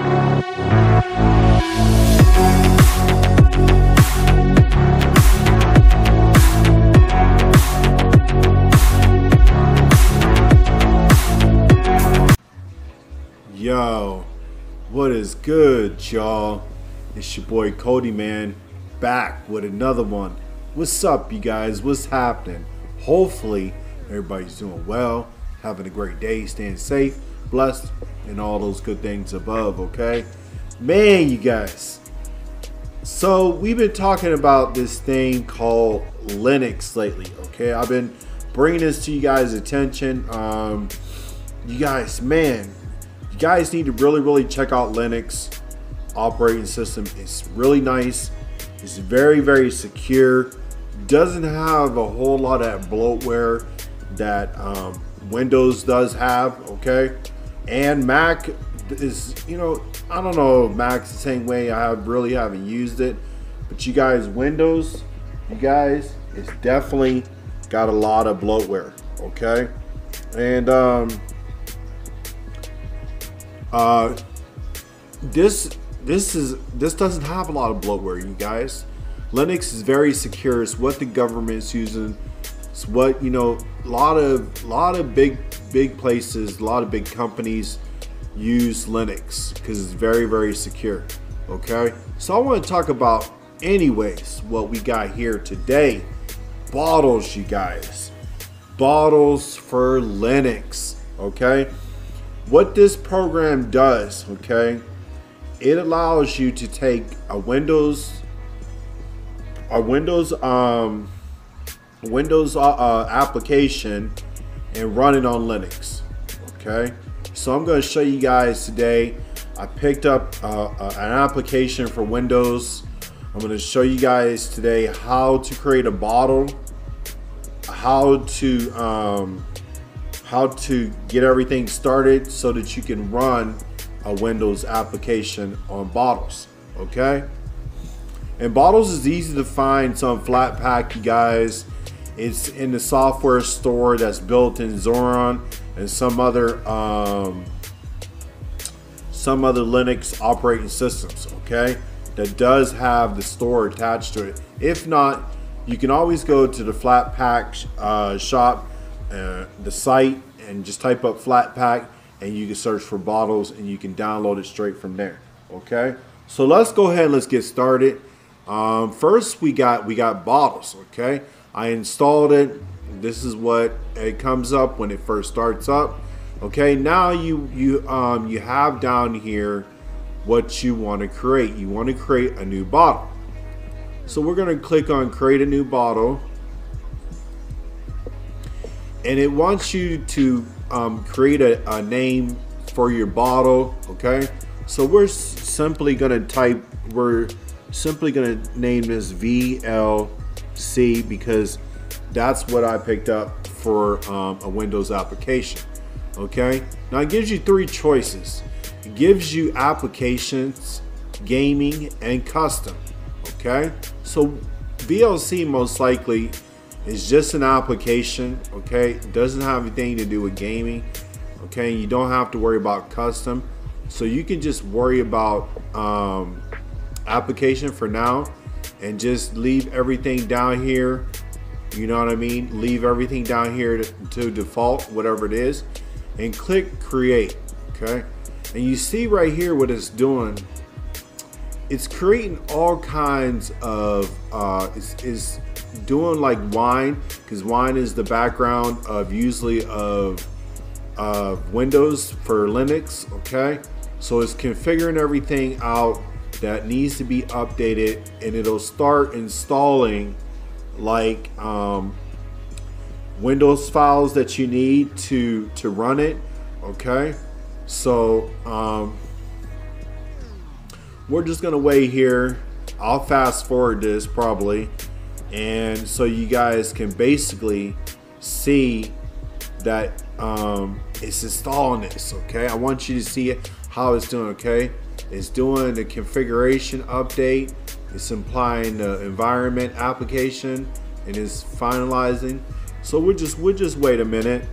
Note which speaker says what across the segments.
Speaker 1: Yo, what is good, y'all? It's your boy Kodi Man, back with another one. What's up, you guys? What's happening? Hopefully, everybody's doing well, having a great day, staying safe, blessed, and all those good things above, okay? Man, you guys. So, we've been talking about this thing called Linux lately, okay? I've been bringing this to you guys' attention. Um, you guys, man, you guys need to really, really check out Linux operating system. It's really nice. It's very, very secure. Doesn't have a whole lot of bloatware that um, Windows does have. Okay, and Mac is, you know, I don't know Mac's the same way. I really haven't used it, but you guys, Windows, you guys, it's definitely got a lot of bloatware. Okay, and um, uh, this this is this doesn't have a lot of bloatware, you guys. Linux is very secure. It's what the government's using. It's what you know. A lot of a lot of big big places, a lot of big companies use Linux because it's very very secure. Okay, so I want to talk about anyways what we got here today. Bottles, you guys. Bottles for Linux. Okay what this program does, okay, it allows you to take a Windows, a Windows, um, Windows uh, uh, application and run it on Linux. Okay, so I'm going to show you guys today. I picked up uh, uh, an application for Windows. I'm going to show you guys today how to create a bottle, how to um, how to get everything started so that you can run a Windows application on bottles. Okay. And bottles is easy to find some Flatpak, you guys. It's in the software store that's built in Zorin and some other um, some other Linux operating systems. Okay, that does have the store attached to it. If not, you can always go to the Flatpak uh, shop uh, the site and just type up Flatpak and you can search for bottles and you can download it straight from there. Okay, so let's go ahead. Let's get started. Um, first, we got we got bottles. Okay, I installed it. This is what it comes up when it first starts up. Okay, now you you um, you have down here what you want to create. You want to create a new bottle. So we're going to click on create a new bottle and it wants you to um, create a, a, name for your bottle okay so we're simply gonna type we're simply gonna name this VLC because that's what I picked up for um, a Windows application okay now it gives you three choices it gives you applications gaming and custom okay so VLC most likely it's just an application, okay? It doesn't have anything to do with gaming, okay? You don't have to worry about custom. So you can just worry about um, application for now and just leave everything down here. You know what I mean? Leave everything down here to, to default, whatever it is, and click create, okay? And you see right here what it's doing it's creating all kinds of uh, is, is doing like wine because wine is the background of usually of uh, Windows for Linux. Okay, so it's configuring everything out that needs to be updated, and it'll start installing like um, Windows files that you need to to run it. Okay, so um, we're just gonna wait here. I'll fast forward this probably and so you guys can basically see that um, it's installing this okay I want you to see it how it's doing okay it's doing the configuration update it's implying the environment application and it's finalizing. So we'll just we'll just wait a minute.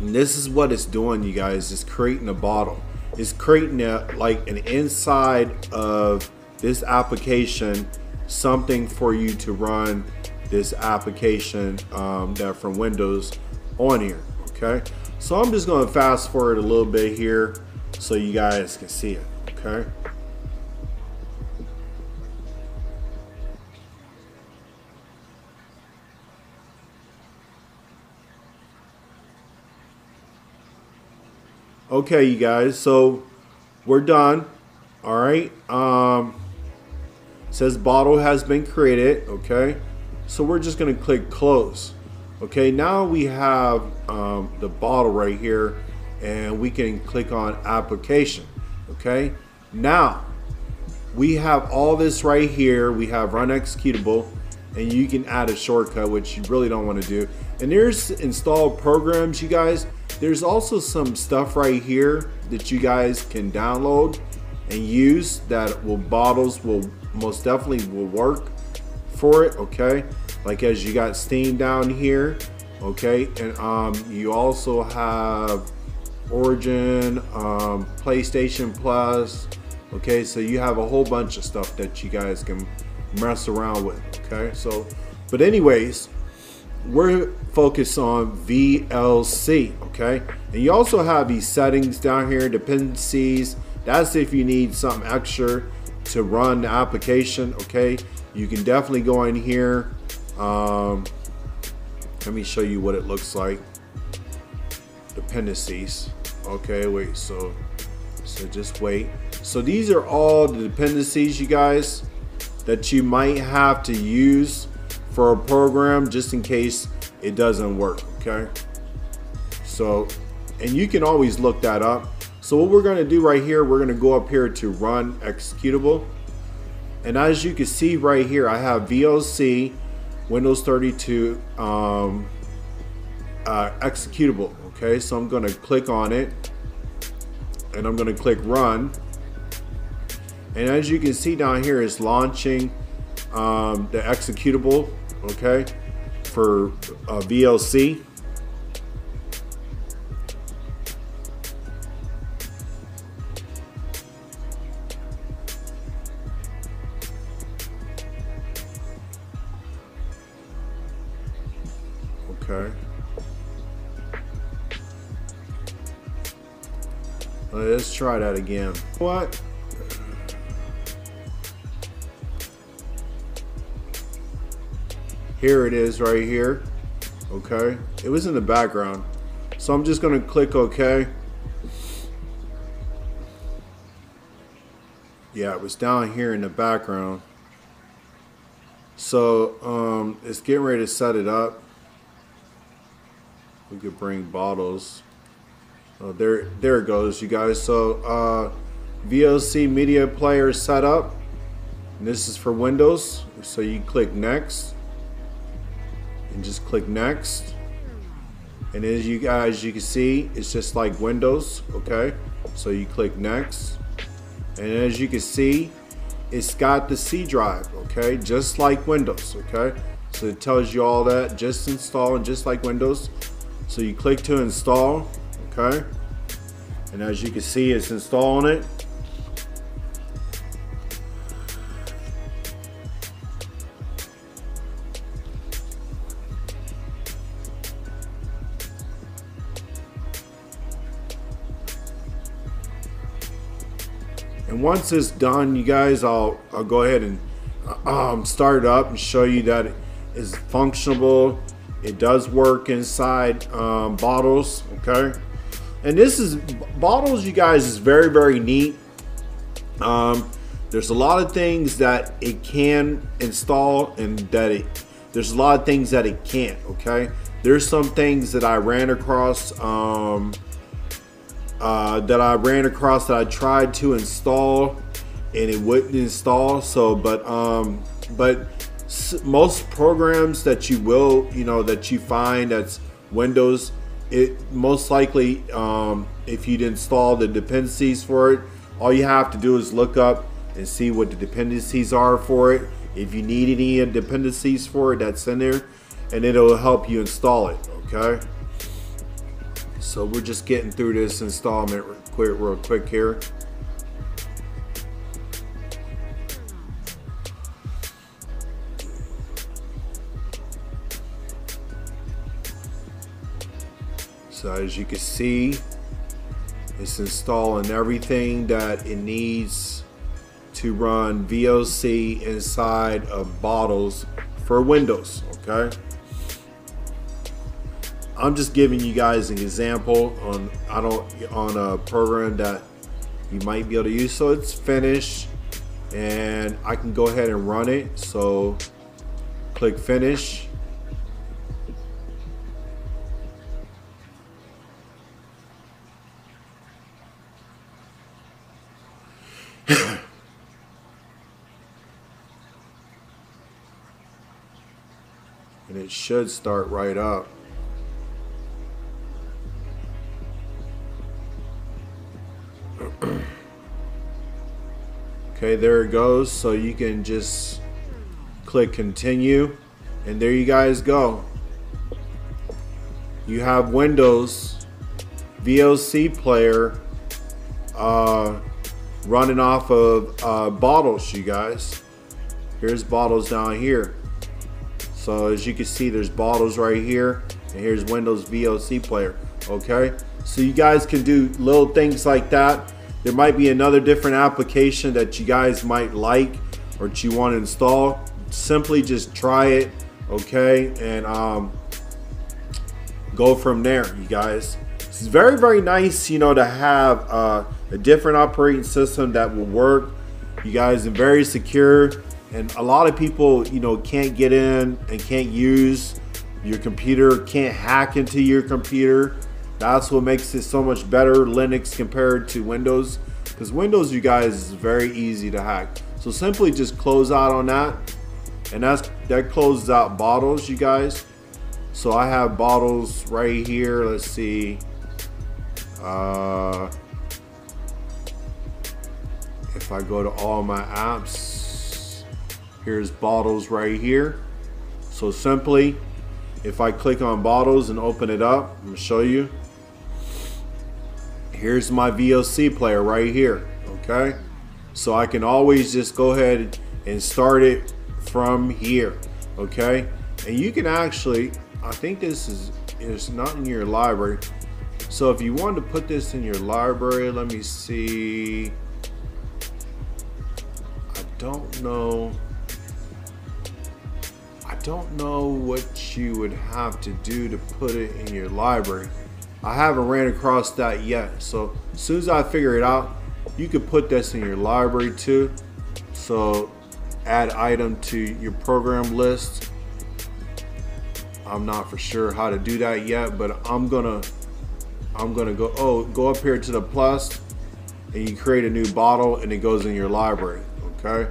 Speaker 1: And this is what it's doing you guys. It's creating a bottle. It's creating a, like an inside of this application something for you to run this application um, that from Windows on here okay? So I'm just going to fast forward a little bit here so you guys can see it okay Okay, you guys, so we're done. All right. Um, says bottle has been created. Okay. So we're just to click close. Okay. Now we have um, the bottle right here and we can click on application. Okay. Now we have all this right here. We have run executable and you can add a shortcut, which you really don't want to do. And there's installed programs, you guys. There's also some stuff right here that you guys can download and use that will bottles will most definitely will work for it. Okay, like as you got Steam down here. Okay, and um, you also have Origin, um, PlayStation Plus. Okay, so you have a whole bunch of stuff that you guys can mess around with. Okay, so but anyways, we're focused on VLC, okay? And you also have these settings down here, dependencies. That's if you need something extra to run the application, okay? You can definitely go in here. Um, let me show you what it looks like. Dependencies. Okay, wait, so so just wait. So these are all the dependencies, you guys, that you might have to use for a program just in case it doesn't work, okay? So, and you can always look that up. So what we're gonna do right here, we're gonna go up here to run executable. And as you can see right here, I have VLC, Windows 32 um, uh, executable, okay? So I'm gonna click on it and I'm gonna click run. And as you can see down here, it's launching um, the executable okay, for uh, VLC. Try that again. What? Here it is right here. Okay. It was in the background. So I'm just going to click OK. Yeah, it was down here in the background. So um, it's getting ready to set it up. We could bring bottles. Oh, there, there it goes, you guys. So uh, VLC media player set up. And this is for Windows. So you click next. And just click next. And as you guys you can see it's just like Windows okay? So you click next. And as you can see it's got the C drive okay? Just like Windows okay? So it tells you all that. Just installing just like Windows. So you click to install okay and as you can see it's installing it And once it's done, you guys, I'll, I'll go ahead and um, start up and show you that it is functional. It does work inside um, bottles, okay? And this is, bottles, you guys, is very, very neat. Um, there's a lot of things that it can install and that it, there's a lot of things that it can't, okay? There's some things that I ran across um, uh, that I ran across that I tried to install and it wouldn't install. So, but um, but most programs that you will, you know, that you find that's Windows, it most likely um, if you'd install the dependencies for it, all you have to do is look up and see what the dependencies are for it. If you need any dependencies for it, that's in there, and it'll help you install it. Okay. So we're just getting through this installment quick, real quick here. So as you can see, it's installing everything that it needs to run VLC inside of bottles for Windows, okay? I'm just giving you guys an example on I don't on a program that you might be able to use. So it's finished and I can go ahead and run it. So click finish should start right up. okay, there it goes. So you can just click continue and there you guys go. You have Windows VLC player uh, running off of uh, bottles, you guys. Here's bottles down here. So as you can see, there's bottles right here, and here's Windows VLC player. Okay, so you guys can do little things like that. There might be another different application that you guys might like or that you want to install. Simply just try it, okay, and um, go from there, you guys. It's very, very nice, you know, to have uh, a different operating system that will work. You guys are very secure and a lot of people you know can't get in and can't use your computer can't hack into your computer. That's what makes it so much better linux compared to windows because windows you guys is very easy to hack. So simply just close out on that and that's that closes out bottles you guys. So i have bottles right here let's see. Uh if i go to all my apps Here's bottles right here. So simply, if I click on bottles and open it up, I'm gonna show you. Here's my VLC player right here, okay? So I can always just go ahead and start it from here, okay? And you can actually, I think this is, it's not in your library. So if you wanted to put this in your library, let me see. I don't know don't know what you would have to do to put it in your library. I haven't ran across that yet. So as soon as I figure it out, you could put this in your library too. So add item to your program list. I'm not for sure how to do that yet, but I'm gonna I'm gonna go oh go up here to the plus and you create a new bottle and it goes in your library. Okay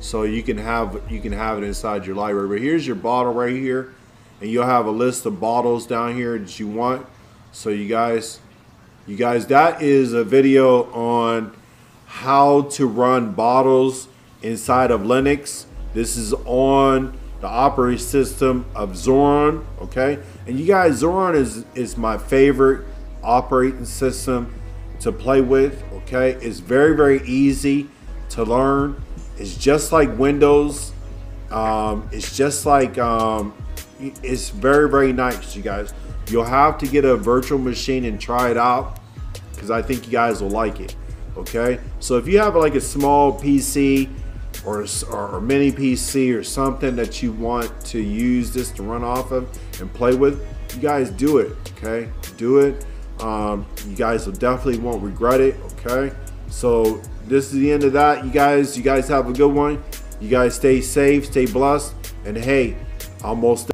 Speaker 1: so you can have you can have it inside your library. But here's your bottle right here and you'll have a list of bottles down here that you want. So you guys you guys that is a video on how to run bottles inside of Linux. This is on the operating system of Zorin okay? And you guys Zorin is is my favorite operating system to play with okay? It's very very easy to learn it's just like Windows. Um, it's just like um, it's very very nice, you guys. You'll have to get a virtual machine and try it out because I think you guys will like it. Okay, so if you have like a small PC or, or, mini PC or something that you want to use this to run off of and play with, you guys do it. Okay, do it. Um, you guys will definitely won't regret it. Okay, so this is the end of that. You guys, you guys have a good one. You guys stay safe, stay blessed, and hey, almost.